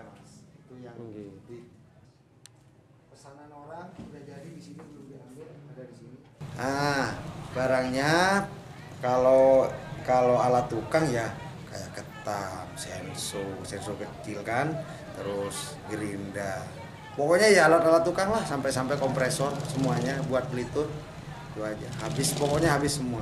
mas itu yang Oke. di pesanan orang udah jadi di sini belum diambil ada di sini. Ah barangnya kalau kalau alat tukang ya kayak ketam senso senso kecil kan terus gerinda. Pokoknya ya alat-alat tukang lah sampai-sampai kompresor semuanya buat pelitur itu aja. Habis pokoknya habis semua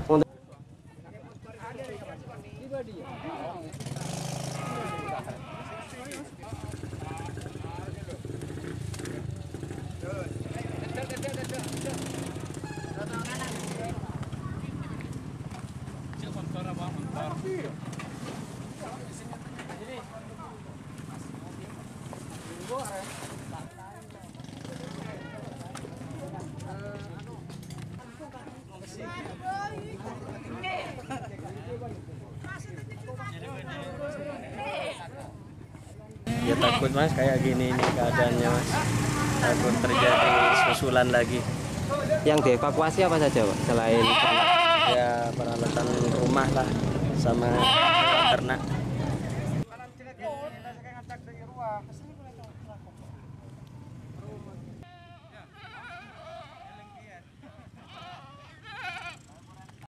Ya takut mas kayak gini ini keadaannya mas. Takut terjadi susulan lagi. Yang dievakuasi apa saja Pak? Selain. Ya peralatan rumah lah sama ternak.